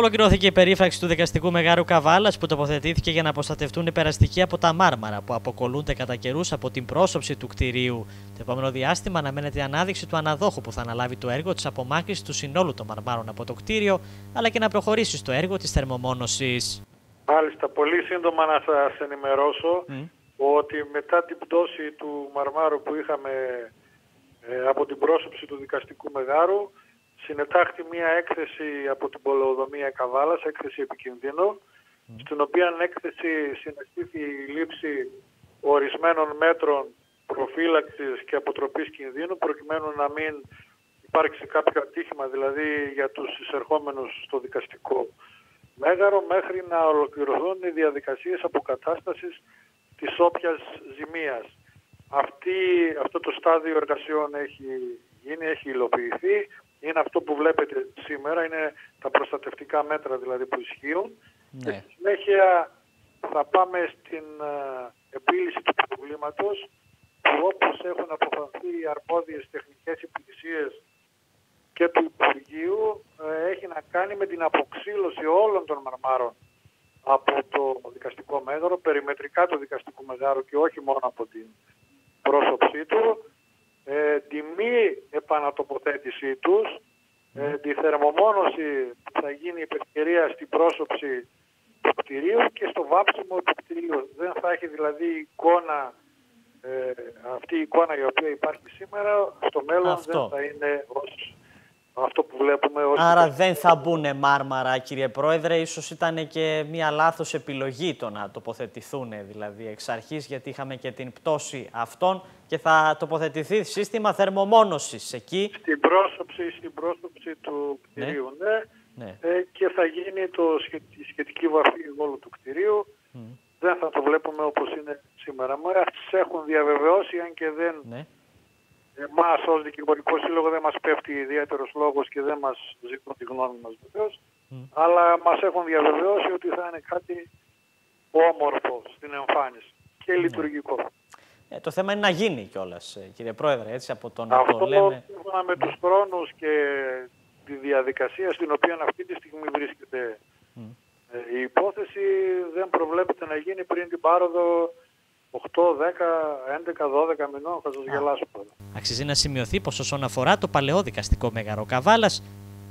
Ολοκληρώθηκε η περίφραξη του δικαστικού Μεγάρου Καβάλας που τοποθετήθηκε για να προστατευτούν οι περαστικοί από τα μάρμαρα που αποκολούνται κατά καιρούς από την πρόσωψη του κτηρίου. Το επόμενο διάστημα αναμένεται η ανάδειξη του αναδόχου που θα αναλάβει το έργο της απομάκρυνση του συνόλου των μαρμάρων από το κτίριο, αλλά και να προχωρήσει στο έργο της θερμομόνωσης. Μάλιστα, πολύ σύντομα να σας ενημερώσω ότι μετά την πτώση του μαρμάρου που είχαμε ε, από την πρόσωψη του δικαστικού Μεγάρου συνετάχθη μια έκθεση από την Πολεοδομία Καβάλας, έκθεση επικινδύνου, στην οποία έκθεση συνεχίστηκε η λήψη ορισμένων μέτρων προφύλαξης και αποτροπής κινδύνου προκειμένου να μην υπάρξει κάποιο ατύχημα δηλαδή για τους εισερχόμενους στο δικαστικό μέγαρο μέχρι να ολοκληρωθούν οι διαδικασίες αποκατάστασης της όποιας ζημίας. Αυτή, αυτό το στάδιο εργασιών έχει γίνει, έχει υλοποιηθεί είναι αυτό που βλέπετε σήμερα, είναι τα προστατευτικά μέτρα δηλαδή που ισχύουν. Ναι. Και στη συνέχεια θα πάμε στην uh, επίλυση του προβλήματος που όπως έχουν αποφανθεί οι αρμόδιες τεχνικές υπηρεσίες και του Υπουργείου ε, έχει να κάνει με την αποξήλωση όλων των μαρμάρων από το δικαστικό μέγαρο, περιμετρικά το δικαστικό μέγαρο και όχι μόνο από την πρόσωψή του ε, τη μη επανατοποθέτησή τους, ε, τη θερμομόνωση που θα γίνει υπερκαιρία στην πρόσωψη του κτηρίου και στο βάψιμο του κτηρίου. Δεν θα έχει δηλαδή εικόνα, ε, αυτή η εικόνα η οποία υπάρχει σήμερα, στο μέλλον δεν θα είναι ως αυτό που βλέπουμε. Άρα δεν θα μπουν μάρμαρα, κύριε Πρόεδρε. Ίσως ήταν και μια λάθος επιλογή το να τοποθετηθούν δηλαδή εξ αρχής, γιατί είχαμε και την πτώση αυτών και θα τοποθετηθεί σύστημα θερμομόνωσης εκεί. Στην πρόσωψη, στην πρόσωψη του ναι. κτηρίου, ναι. ναι. Ε, και θα γίνει το, η σχετική βαφή όλου του κτηρίου. Δεν θα το βλέπουμε όπως είναι σήμερα. Μα έχουν διαβεβαιώσει, αν και δεν... Ναι Εμάς ω δικηγορικό σύλλογο δεν μας πέφτει ιδιαίτερος λόγος και δεν μας ζητούν τη γνώμη μας βεβαίως. Αλλά μας έχουν διαβεβαιώσει ότι θα είναι κάτι όμορφο στην εμφάνιση και ναι. λειτουργικό. Ε, το θέμα είναι να γίνει κιόλας, ε, κύριε Πρόεδρε, έτσι από τον Αυτό το λέμε. σύμφωνα με τους χρόνους και τη διαδικασία στην οποία αυτή τη στιγμή βρίσκεται ε, η υπόθεση, δεν προβλέπεται να γίνει πριν την πάροδο 8, 10, 11, 12 μηνών θα σας γελάσω τώρα. Αξίζει να σημειωθεί πως όσον αφορά το παλαιό δικαστικό μέγαρο Καβάλας,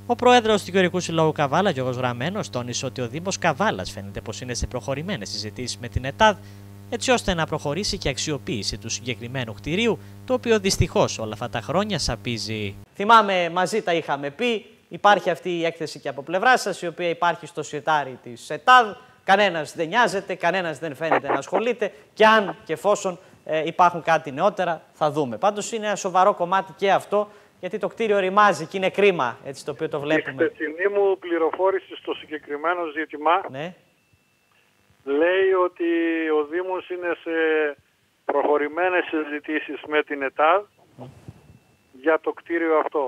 ο πρόεδρος του Γεωργικού Συλλόγου Καβάλα, Γιώργος Γραμμένος, τόνισε ότι ο Δήμος Καβάλας φαίνεται πως είναι σε προχωρημένες συζητήσεις με την ΕΤΑΔ, έτσι ώστε να προχωρήσει και αξιοποίηση του συγκεκριμένου κτηρίου, το οποίο δυστυχώς όλα αυτά τα χρόνια σαπίζει. Θυμάμαι, μαζί τα είχαμε πει. Υπάρχει αυτή η έκθεση και από πλευρά σας, η οποία υπάρχει στο σιρτάρι της ΕΤΑΔ. Κανένας δεν νοιάζεται, κανένας δεν φαίνεται να ασχολείται και αν και εφόσον ε, υπάρχουν κάτι νεότερα θα δούμε. Πάντως είναι ένα σοβαρό κομμάτι και αυτό γιατί το κτίριο ρημάζει και είναι κρίμα έτσι το οποίο το βλέπουμε. Η χθεσινή μου πληροφόρηση στο συγκεκριμένο ζήτημα ναι. λέει ότι ο Δήμος είναι σε προχωρημένες συζητήσεις με την ΕΤΑΔ για το κτίριο αυτό.